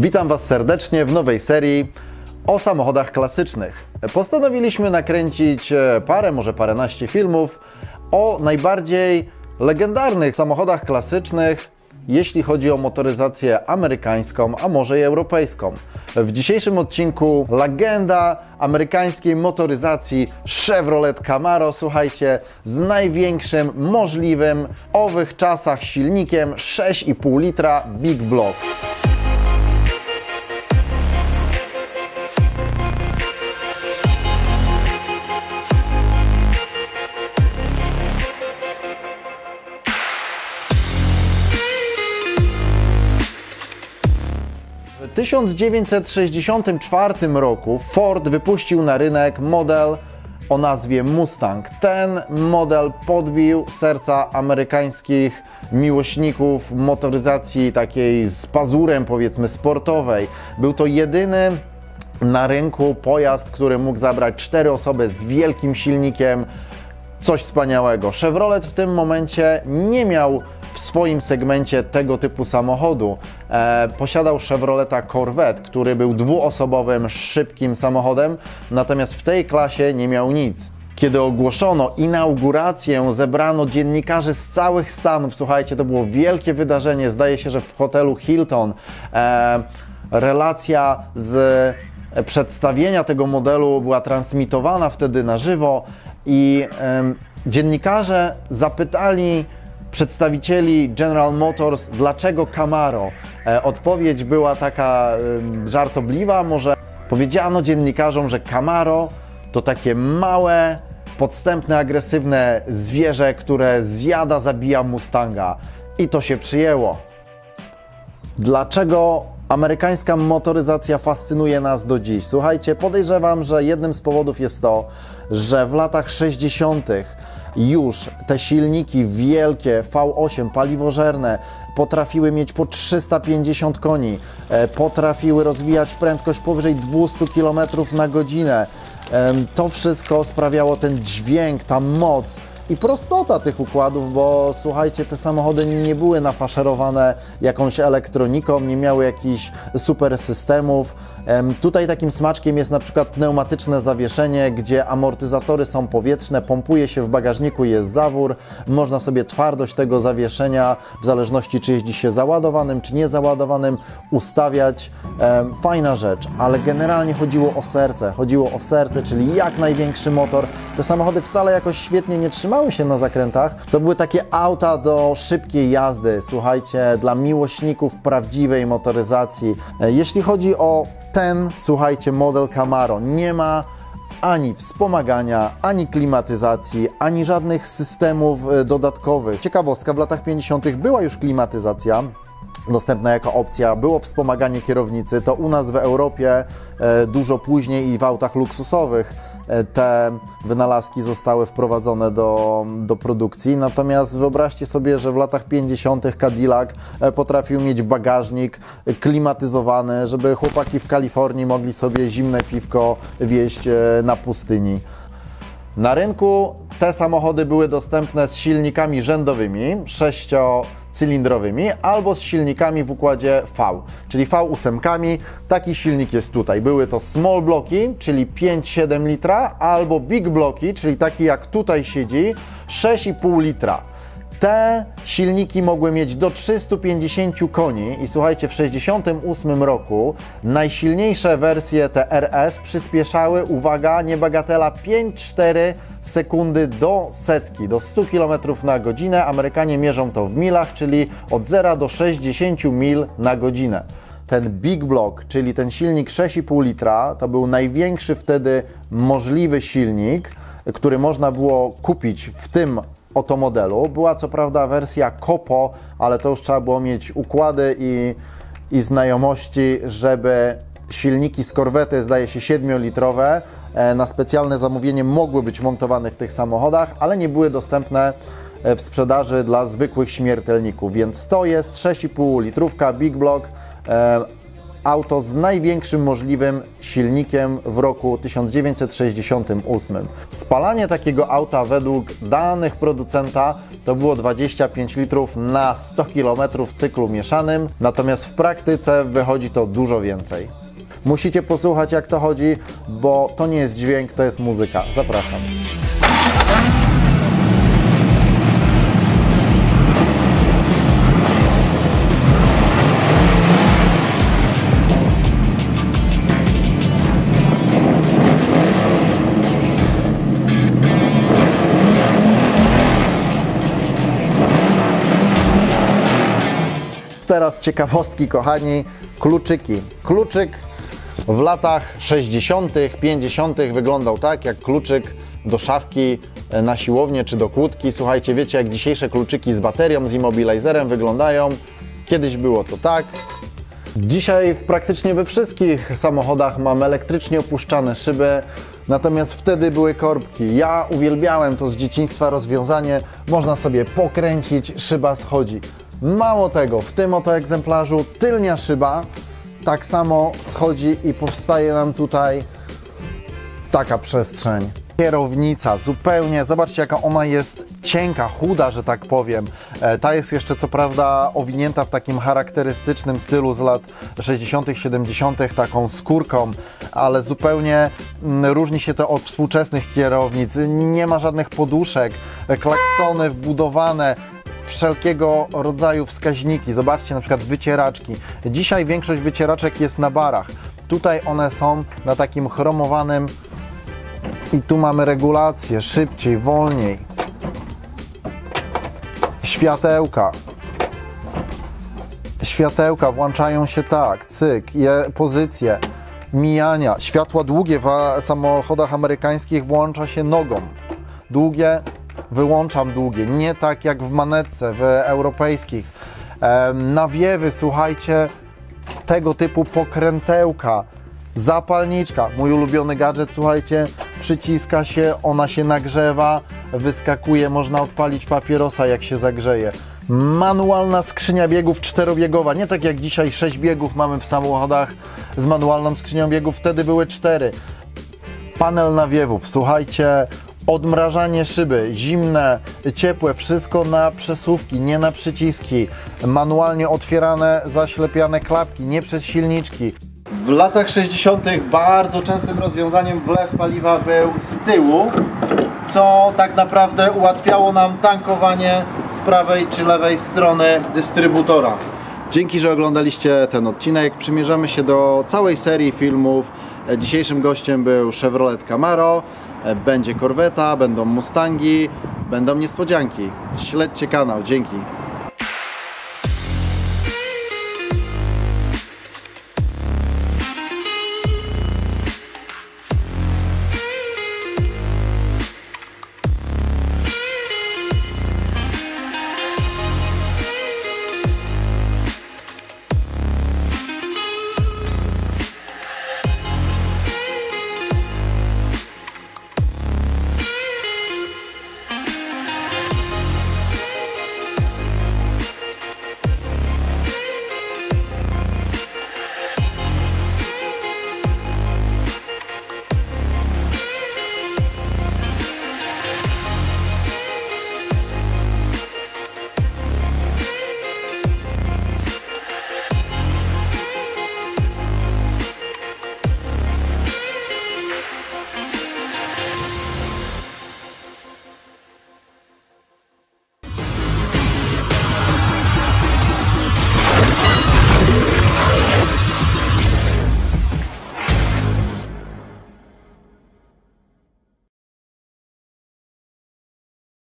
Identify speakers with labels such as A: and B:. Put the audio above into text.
A: Witam Was serdecznie w nowej serii o samochodach klasycznych. Postanowiliśmy nakręcić e, parę, może paręnaście filmów o najbardziej legendarnych samochodach klasycznych, jeśli chodzi o motoryzację amerykańską, a może i europejską. W dzisiejszym odcinku legenda amerykańskiej motoryzacji Chevrolet Camaro, słuchajcie, z największym możliwym owych czasach silnikiem 6,5 litra Big Block. 1964 roku Ford wypuścił na rynek model o nazwie Mustang. Ten model podbił serca amerykańskich miłośników motoryzacji takiej z pazurem, powiedzmy, sportowej. Był to jedyny na rynku pojazd, który mógł zabrać cztery osoby z wielkim silnikiem. Coś wspaniałego. Chevrolet w tym momencie nie miał w swoim segmencie tego typu samochodu. E, posiadał Chevroleta Corvette, który był dwuosobowym, szybkim samochodem, natomiast w tej klasie nie miał nic. Kiedy ogłoszono inaugurację, zebrano dziennikarzy z całych Stanów. Słuchajcie, to było wielkie wydarzenie. Zdaje się, że w hotelu Hilton. E, relacja z przedstawienia tego modelu była transmitowana wtedy na żywo i em, dziennikarze zapytali przedstawicieli General Motors, dlaczego Camaro. E, odpowiedź była taka żartobliwa, może powiedziano dziennikarzom, że Camaro to takie małe, podstępne, agresywne zwierzę, które zjada, zabija Mustanga. I to się przyjęło. Dlaczego amerykańska motoryzacja fascynuje nas do dziś? Słuchajcie, podejrzewam, że jednym z powodów jest to, że w latach 60. już te silniki wielkie V8 paliwożerne potrafiły mieć po 350 koni, e, potrafiły rozwijać prędkość powyżej 200 km na godzinę. To wszystko sprawiało ten dźwięk, ta moc i prostota tych układów, bo słuchajcie, te samochody nie były nafaszerowane jakąś elektroniką, nie miały jakichś super systemów. Em, Tutaj takim smaczkiem jest na przykład pneumatyczne zawieszenie, gdzie amortyzatory są powietrzne, pompuje się w bagażniku, jest zawór, można sobie twardość tego zawieszenia, w zależności czy jeździ się załadowanym, czy niezaładowanym, ustawiać. Fajna rzecz, ale generalnie chodziło o serce, chodziło o serce, czyli jak największy motor. Te samochody wcale jakoś świetnie nie trzymały się na zakrętach. To były takie auta do szybkiej jazdy, słuchajcie, dla miłośników prawdziwej motoryzacji. E, Jeśli chodzi o ten, słuchajcie, model Camaro, nie ma ani wspomagania, ani klimatyzacji, ani żadnych systemów e, dodatkowych. Ciekawostka, w latach 50. była już klimatyzacja dostępna jako opcja, było wspomaganie kierownicy, to u nas w Europie e, dużo później i w autach luksusowych te wynalazki zostały wprowadzone do, do produkcji. Natomiast wyobraźcie sobie, że w latach 50. Cadillac e, potrafił mieć bagażnik klimatyzowany, żeby chłopaki w Kalifornii mogli sobie zimne piwko wieść e, na pustyni. Na rynku te samochody były dostępne z silnikami rzędowymi, sześciocylindrowymi, albo z silnikami w układzie V, czyli V8. Taki silnik jest tutaj. Były to small bloki, czyli 5-7 litra, albo big bloki, czyli taki jak tutaj siedzi, 6,5 litra. Te silniki mogły mieć do 350 koni i słuchajcie, w 68 roku najsilniejsze wersje te RS przyspieszały, uwaga, niebagatela 5,4 sekundy do setki, do 100 km na godzinę. Amerykanie mierzą to w milach, czyli od 0 do 60 mil na godzinę. Ten Big Block, czyli ten silnik 6,5 litra, to był największy wtedy możliwy silnik, który można było kupić w tym oto modelu. Była co prawda wersja Copo, ale to już trzeba było mieć układy i, i znajomości, żeby silniki z korwety, zdaje się 7-litrowe, e, na specjalne zamówienie mogły być montowane w tych samochodach, ale nie były dostępne e, w sprzedaży dla zwykłych śmiertelników. Więc to jest 6,5 litrówka Big Block. Auto z największym możliwym silnikiem w roku 1968. Spalanie takiego auta według danych producenta to było 25 litrów na 100 km w cyklu mieszanym, natomiast w praktyce wychodzi to dużo więcej. Musicie posłuchać jak to chodzi, bo to nie jest dźwięk, to jest muzyka. Zapraszam. Teraz ciekawostki, kochani. Kluczyki. Kluczyk w latach 60., 50. wyglądał tak, jak kluczyk do szafki e, na siłownię czy do kłódki. Słuchajcie, wiecie, jak dzisiejsze kluczyki z baterią, z immobilizerem wyglądają. Kiedyś było to tak. Dzisiaj praktycznie we wszystkich samochodach mamy elektrycznie opuszczane szyby, natomiast wtedy były korbki. Ja uwielbiałem to z dzieciństwa rozwiązanie. Można sobie pokręcić, szyba schodzi. Mało tego, w tym oto egzemplarzu tylnia szyba tak samo schodzi i powstaje nam tutaj taka przestrzeń. Kierownica zupełnie, zobaczcie jaka ona jest cienka, chuda, że tak powiem. E, Ta jest jeszcze co prawda owinięta w takim charakterystycznym stylu z lat 60., 70., taką skórką, ale zupełnie mm, różni się to od współczesnych kierownic. Nie ma żadnych poduszek, e, klaksony wbudowane, wszelkiego rodzaju wskaźniki. Zobaczcie na przykład wycieraczki. Dzisiaj większość wycieraczek jest na barach. Tutaj one są na takim chromowanym i tu mamy regulację, szybciej, wolniej. Światełka. Światełka włączają się tak, cyk, je, pozycje, mijania. Światła długie w samochodach amerykańskich włącza się nogą. Długie wyłączam długie, nie tak jak w manetce, w europejskich. Nawiewy, słuchajcie, tego typu pokrętełka, zapalniczka, mój ulubiony gadżet, słuchajcie, przyciska się, ona się nagrzewa, wyskakuje, można odpalić papierosa jak się zagrzeje. Manualna skrzynia biegów czterobiegowa, nie tak jak dzisiaj sześć biegów mamy w samochodach z manualną skrzynią biegów, wtedy były cztery. Panel nawiewów, słuchajcie, odmrażanie szyby, zimne, ciepłe, wszystko na przesuwki, nie na przyciski. Manualnie otwierane, zaślepiane klapki, nie przez silniczki. W latach 60. bardzo częstym rozwiązaniem wlew paliwa był z tyłu, co tak naprawdę ułatwiało nam tankowanie z prawej czy lewej strony dystrybutora. Dzięki, że oglądaliście ten odcinek. Przymierzamy się do całej serii filmów. Dzisiejszym gościem był Chevrolet Camaro, będzie Corvetta, będą Mustangi, będą niespodzianki. Śledźcie kanał. Dzięki.